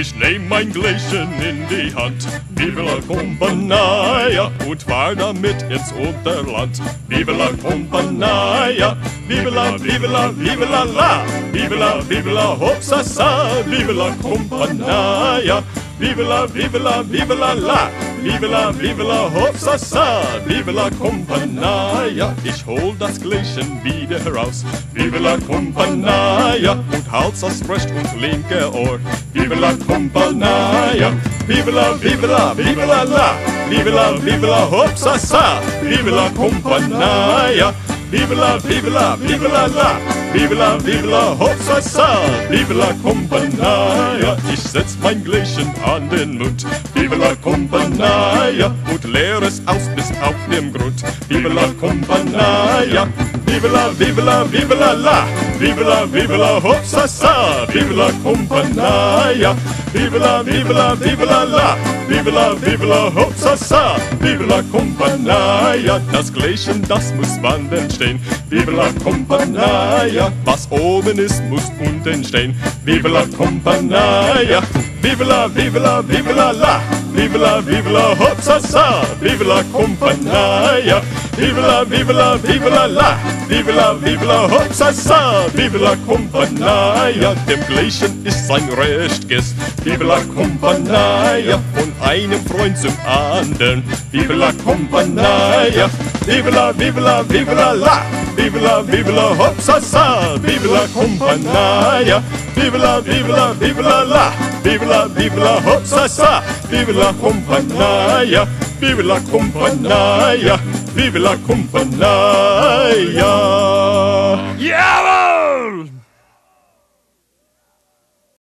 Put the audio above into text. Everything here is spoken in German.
Ich nehm mein Gläschen in die Hand, Vive la Compagnia und fahr damit ins Unterland. Vive la Compagnia, Vive la, Vive la, Vive la la, Vive la, Vive la Hopsasa, Vive la Compagnia. Vive la, vive la, vive la la, vive la, vive la Hopsasa, vive la Compagnia. Ich hol das Gläschen wieder heraus, vive la Compagnia und halt's das recht und linke Ohr. Vive la Compagnia, vive la, vive la, vive la la, vive la, vive la Hopsasa, vive la Compagnia. Vive la, vive la, vive la la, vive la, vive la Hopsasa, vive la Compagnia. Ich setz mein Gläschen an den Mund, vive la Compagnia und leer es aus bis auf dem Grund. Vive la Compagnia, vive la, vive la, vive la la, vive la, vive la Hopsasa, vive la Compagnia. Vive la, vive la, vive la la, vive la, vive la Hopsasa, vive la Compagnia. Das Gläschen, das muss wandern stehen. Vive la Compagnia. Was oben ist, muss unten stehen. Vive la Compagnia. Vive la, vive la, vive la la. Vive la, vive la Hopsasa, vive la Compagnia. Vive la, vive la, vive la la. Vive la, vive la Hopsasa, vive la Compagnia. Dem Gleichen ist sein Recht gest. Vive la Compagnia. Von einem Freund zum anderen. Vive la Compagnia. Vive la, vive la, vive la la. Vive la, vive la Hopsasa, vive la Compagnia. Vive la, vive la, vive la la. Vive la, vive la Hopsasa, vive la Compagnia. Vive la Compagnia. Vive la compañía. Yeah,